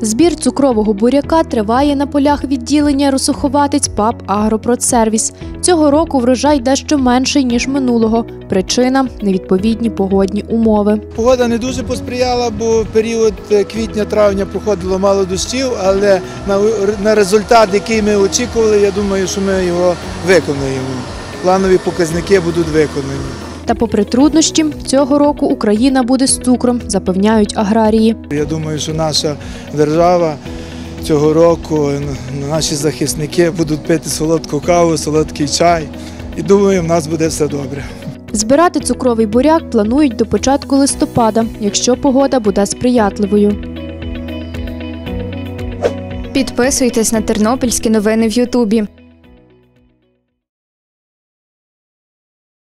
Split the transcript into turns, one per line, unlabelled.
Збір цукрового буряка триває на полях відділення Росуховатець ПАП Агропродсервіс. Цього року врожай дещо менший ніж минулого. Причина невідповідні погодні умови.
Погода не дуже посприяла, бо період е, квітня-травня проходило мало дощів, але на результат, який ми очікували, я думаю, що ми його виконуємо. Планові показники будуть виконані.
Та попри труднощі, цього року Україна буде з цукром, запевняють аграрії.
Я думаю, що наша держава цього року, наші захисники будуть пити солодку каву, солодкий чай. І думаю, в нас буде все добре.
Збирати цукровий буряк планують до початку листопада, якщо погода буде сприятливою.
Підписуйтесь на тернопільські новини в Ютубі.